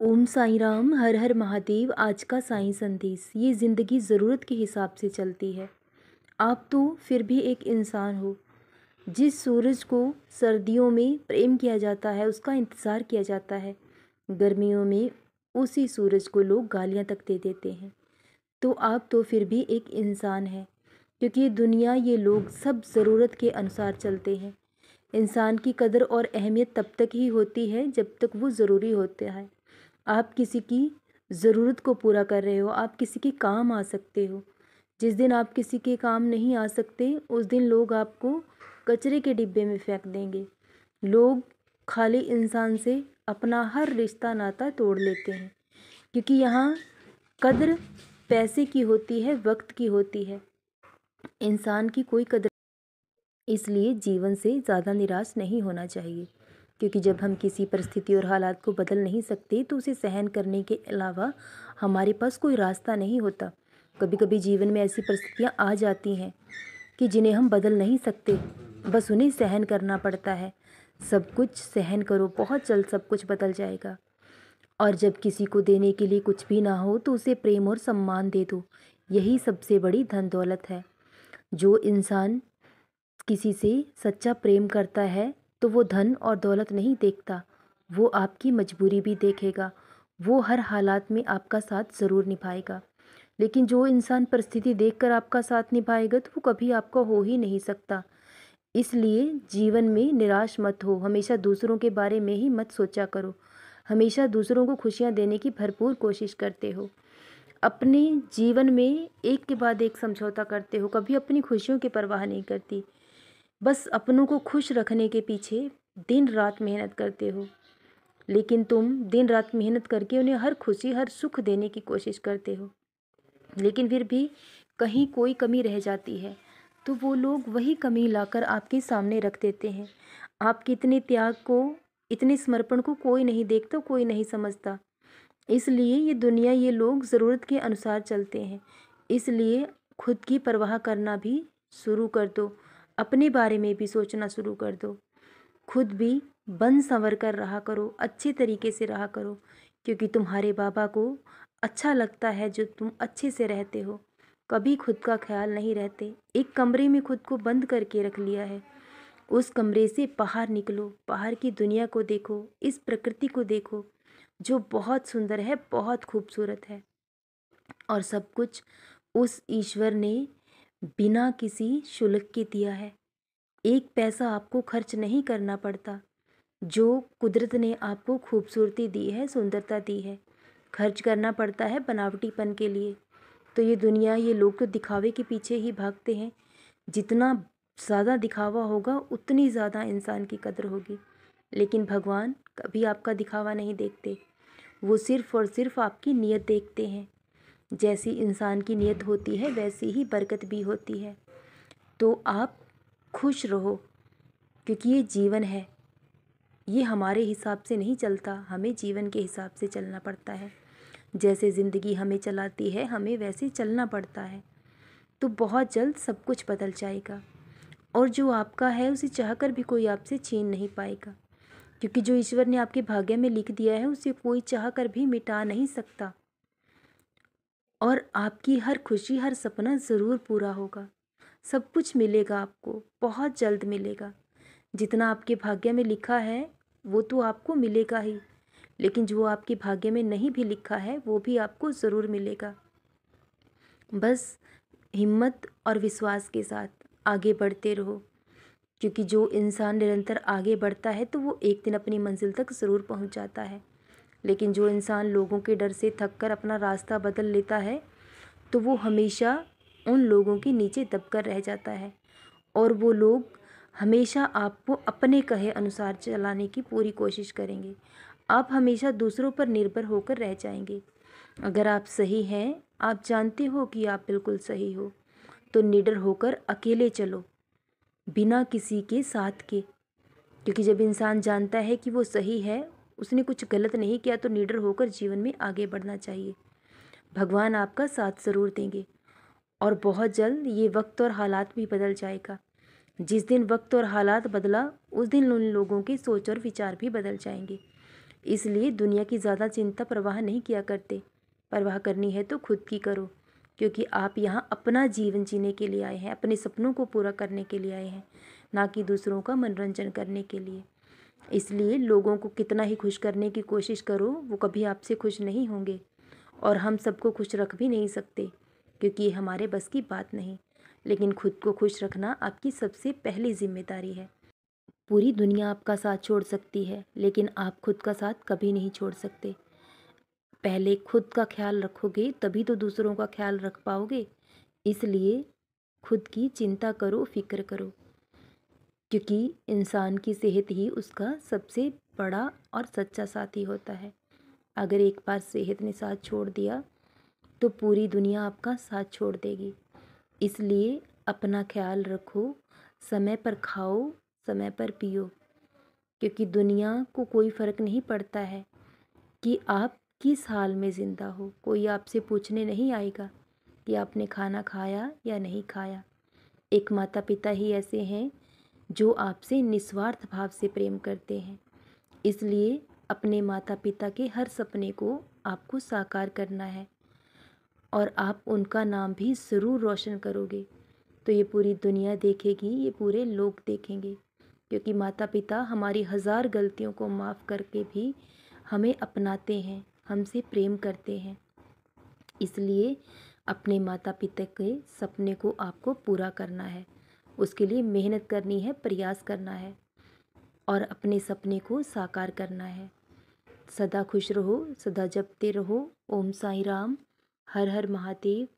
ओम साई राम, हर हर महादेव, आज का साई संदेश। ये ज़िंदगी ज़रूरत के हिसाब से चलती है। आप तो फिर भी एक इंसान हो। जिस सूरज को सर्दियों में प्रेम किया जाता है, उसका इंतज़ार किया जाता है। गर्मियों में उसी सूरज को लोग गालियाँ तक दे देते हैं। तो आप तो फिर भी एक इंसान है। क्योंकि ये दुनिया, ये लोग सब ज़रूरत के अनुसार चलते हैं। इंसान की कदर और अहमियत तब तक ही होती है, जब तक वो ज़रूरी होता है। आप किसी की ज़रूरत को पूरा कर रहे हो, आप किसी के काम आ सकते हो। जिस दिन आप किसी के काम नहीं आ सकते, उस दिन लोग आपको कचरे के डिब्बे में फेंक देंगे। लोग खाली इंसान से अपना हर रिश्ता नाता तोड़ लेते हैं, क्योंकि यहाँ कदर पैसे की होती है, वक्त की होती है। इंसान की कोई कदर इसलिए जीवन से ज़्यादा निराश नहीं होना चाहिए। क्योंकि जब हम किसी परिस्थिति और हालात को बदल नहीं सकते तो उसे सहन करने के अलावा हमारे पास कोई रास्ता नहीं होता। कभी कभी जीवन में ऐसी परिस्थितियाँ आ जाती हैं कि जिन्हें हम बदल नहीं सकते। बस उन्हें सहन करना पड़ता है। सब कुछ सहन करो, बहुत जल्द सब कुछ बदल जाएगा। और जब किसी को देने के लिए कुछ भी ना हो तो उसे प्रेम और सम्मान दे दो। यही सबसे बड़ी धन दौलत है। जो इंसान किसी से सच्चा प्रेम करता है तो वो धन और दौलत नहीं देखता। वो आपकी मजबूरी भी देखेगा। वो हर हालात में आपका साथ ज़रूर निभाएगा। लेकिन जो इंसान परिस्थिति देखकर आपका साथ निभाएगा तो वो कभी आपका हो ही नहीं सकता। इसलिए जीवन में निराश मत हो। हमेशा दूसरों के बारे में ही मत सोचा करो। हमेशा दूसरों को खुशियाँ देने की भरपूर कोशिश करते हो। अपने जीवन में एक के बाद एक समझौता करते हो। कभी अपनी खुशियों की परवाह नहीं करती। बस अपनों को खुश रखने के पीछे दिन रात मेहनत करते हो। लेकिन तुम दिन रात मेहनत करके उन्हें हर खुशी, हर सुख देने की कोशिश करते हो। लेकिन फिर भी कहीं कोई कमी रह जाती है तो वो लोग वही कमी लाकर आपके सामने रख देते हैं। आपके इतने त्याग को, इतने समर्पण को कोई नहीं देखता, कोई नहीं समझता। इसलिए ये दुनिया, ये लोग ज़रूरत के अनुसार चलते हैं। इसलिए खुद की परवाह करना भी शुरू कर दो। अपने बारे में भी सोचना शुरू कर दो। खुद भी बन संवर कर रहा करो, अच्छे तरीके से रहा करो, क्योंकि तुम्हारे बाबा को अच्छा लगता है जो तुम अच्छे से रहते हो। कभी खुद का ख्याल नहीं रहते। एक कमरे में खुद को बंद करके रख लिया है। उस कमरे से बाहर निकलो। बाहर की दुनिया को देखो। इस प्रकृति को देखो, जो बहुत सुंदर है, बहुत खूबसूरत है। और सब कुछ उस ईश्वर ने बिना किसी शुल्क के दिया है। एक पैसा आपको खर्च नहीं करना पड़ता। जो कुदरत ने आपको खूबसूरती दी है, सुंदरता दी है, खर्च करना पड़ता है बनावटीपन के लिए। तो ये दुनिया, ये लोग तो दिखावे के पीछे ही भागते हैं। जितना ज़्यादा दिखावा होगा, उतनी ज़्यादा इंसान की कदर होगी। लेकिन भगवान कभी आपका दिखावा नहीं देखते। वो सिर्फ़ और सिर्फ़ आपकी नीयत देखते हैं। जैसी इंसान की नीयत होती है, वैसी ही बरकत भी होती है। तो आप खुश रहो, क्योंकि ये जीवन है। ये हमारे हिसाब से नहीं चलता, हमें जीवन के हिसाब से चलना पड़ता है। जैसे ज़िंदगी हमें चलाती है, हमें वैसे चलना पड़ता है। तो बहुत जल्द सब कुछ बदल जाएगा, और जो आपका है, उसे चाहकर भी कोई आपसे छीन नहीं पाएगा। क्योंकि जो ईश्वर ने आपके भाग्य में लिख दिया है, उसे कोई चाह कर भी मिटा नहीं सकता। और आपकी हर खुशी, हर सपना ज़रूर पूरा होगा। सब कुछ मिलेगा आपको, बहुत जल्द मिलेगा। जितना आपके भाग्य में लिखा है, वो तो आपको मिलेगा ही। लेकिन जो आपके भाग्य में नहीं भी लिखा है, वो भी आपको ज़रूर मिलेगा। बस हिम्मत और विश्वास के साथ आगे बढ़ते रहो। क्योंकि जो इंसान निरंतर आगे बढ़ता है तो वो एक दिन अपनी मंजिल तक ज़रूर पहुँच जाता है। लेकिन जो इंसान लोगों के डर से थक कर अपना रास्ता बदल लेता है तो वो हमेशा उन लोगों के नीचे दबकर रह जाता है। और वो लोग हमेशा आपको अपने कहे अनुसार चलाने की पूरी कोशिश करेंगे। आप हमेशा दूसरों पर निर्भर होकर रह जाएँगे। अगर आप सही हैं, आप जानते हो कि आप बिल्कुल सही हो तो निडर होकर अकेले चलो, बिना किसी के साथ के। क्योंकि जब इंसान जानता है कि वो सही है उसने कुछ गलत नहीं किया तो निडर होकर जीवन में आगे बढ़ना चाहिए। भगवान आपका साथ ज़रूर देंगे और बहुत जल्द ये वक्त और हालात भी बदल जाएगा। जिस दिन वक्त और हालात बदला, उस दिन उन लोगों के सोच और विचार भी बदल जाएँगे। इसलिए दुनिया की ज़्यादा चिंता परवाह नहीं किया करते। परवाह करनी है तो खुद की करो, क्योंकि आप यहाँ अपना जीवन जीने के लिए आए हैं, अपने सपनों को पूरा करने के लिए आए हैं, ना कि दूसरों का मनोरंजन करने के लिए। इसलिए लोगों को कितना ही खुश करने की कोशिश करो, वो कभी आपसे खुश नहीं होंगे। और हम सबको खुश रख भी नहीं सकते, क्योंकि ये हमारे बस की बात नहीं। लेकिन खुद को खुश रखना आपकी सबसे पहली ज़िम्मेदारी है। पूरी दुनिया आपका साथ छोड़ सकती है, लेकिन आप खुद का साथ कभी नहीं छोड़ सकते। पहले खुद का ख्याल रखोगे, तभी तो दूसरों का ख्याल रख पाओगे। इसलिए खुद की चिंता करो, फ़िक्र करो। क्योंकि इंसान की सेहत ही उसका सबसे बड़ा और सच्चा साथी होता है। अगर एक बार सेहत ने साथ छोड़ दिया तो पूरी दुनिया आपका साथ छोड़ देगी। इसलिए अपना ख्याल रखो, समय पर खाओ, समय पर पियो, क्योंकि दुनिया को कोई फ़र्क नहीं पड़ता है कि आप किस हाल में ज़िंदा हो। कोई आपसे पूछने नहीं आएगा कि आपने खाना खाया या नहीं खाया। एक माता पिता ही ऐसे हैं जो आपसे निस्वार्थ भाव से प्रेम करते हैं। इसलिए अपने माता पिता के हर सपने को आपको साकार करना है और आप उनका नाम भी ज़रूर रोशन करोगे। तो ये पूरी दुनिया देखेगी, ये पूरे लोग देखेंगे, क्योंकि माता पिता हमारी हज़ार गलतियों को माफ़ करके भी हमें अपनाते हैं, हमसे प्रेम करते हैं। इसलिए अपने माता पिता के सपने को आपको पूरा करना है। उसके लिए मेहनत करनी है, प्रयास करना है और अपने सपने को साकार करना है। सदा खुश रहो, सदा जपते रहो। ओम साई राम। हर हर महादेव।